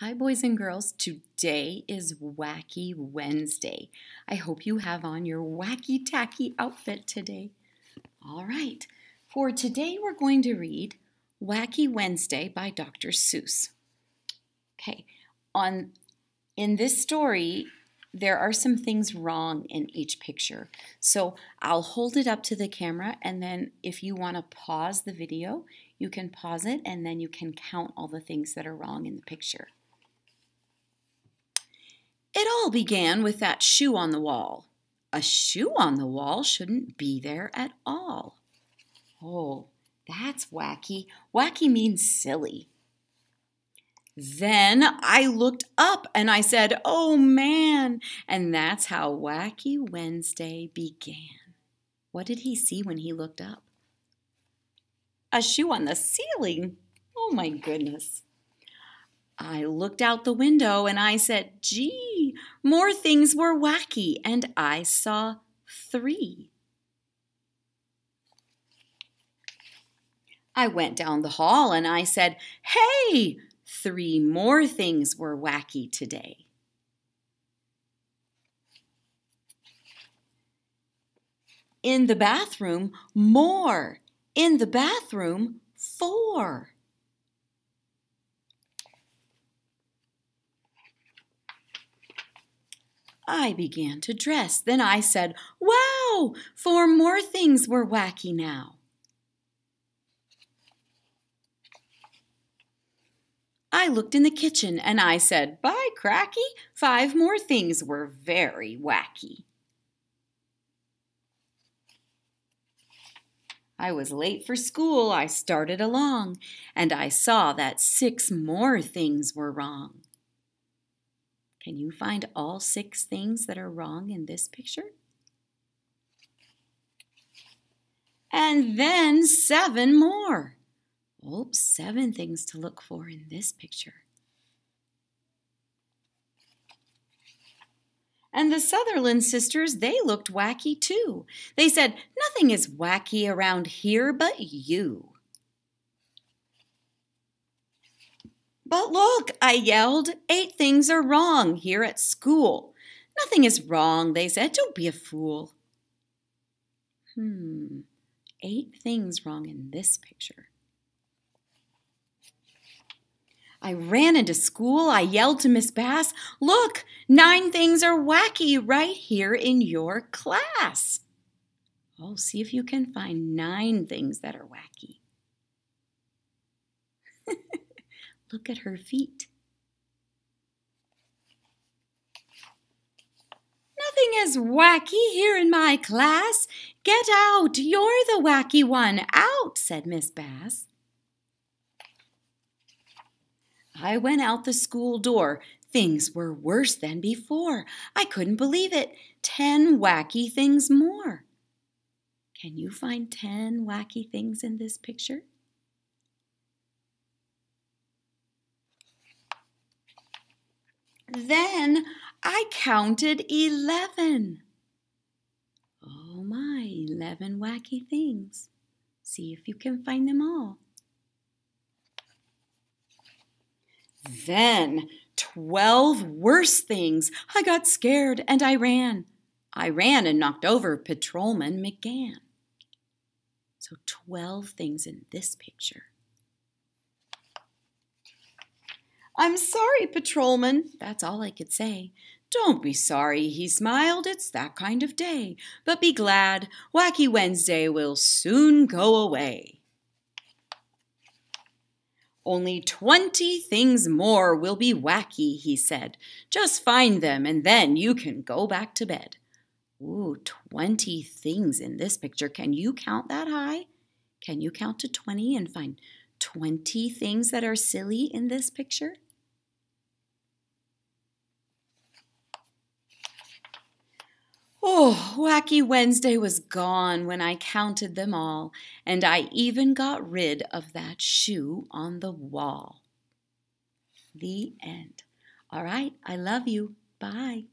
Hi, boys and girls. Today is Wacky Wednesday. I hope you have on your wacky tacky outfit today. All right, for today we're going to read Wacky Wednesday by Dr. Seuss. Okay, on in this story, there are some things wrong in each picture. So I'll hold it up to the camera and then if you want to pause the video, you can pause it and then you can count all the things that are wrong in the picture. It all began with that shoe on the wall. A shoe on the wall shouldn't be there at all. Oh, that's wacky. Wacky means silly. Then I looked up and I said, Oh man. And that's how Wacky Wednesday began. What did he see when he looked up? A shoe on the ceiling. Oh my goodness. I looked out the window and I said, Gee, more things were wacky, and I saw three. I went down the hall and I said, Hey, three more things were wacky today. In the bathroom, more. In the bathroom, four. I began to dress. Then I said, Wow, four more things were wacky now. I looked in the kitchen and I said, By cracky, five more things were very wacky. I was late for school, I started along, and I saw that six more things were wrong. Can you find all six things that are wrong in this picture? And then seven more. Oh, seven things to look for in this picture. And the Sutherland sisters, they looked wacky too. They said, Nothing is wacky around here but you. But look, I yelled, eight things are wrong here at school. Nothing is wrong, they said. Don't be a fool. Hmm, eight things wrong in this picture. I ran into school. I yelled to Miss Bass, Look, nine things are wacky right here in your class. Oh, see if you can find nine things that are wacky. Look at her feet. Nothing is wacky here in my class. Get out, you're the wacky one. Out, said Miss Bass. I went out the school door. Things were worse than before. I couldn't believe it. Ten wacky things more. Can you find ten wacky things in this picture? Then I counted eleven. Oh my, eleven wacky things. See if you can find them all. Then, twelve worse things. I got scared and I ran. I ran and knocked over Patrolman McGann. So, 12 things in this picture. I'm sorry, Patrolman. That's all I could say. Don't be sorry, he smiled. It's that kind of day. But be glad, Wacky Wednesday will soon go away. Only twenty things more will be wacky, he said. Just find them and then you can go back to bed. Ooh, 20 things in this picture. Can you count that high? Can you count to 20 and find 20 things that are silly in this picture? Oh, Wacky Wednesday was gone when I counted them all, and I even got rid of that shoe on the wall. The end. All right, I love you. Bye.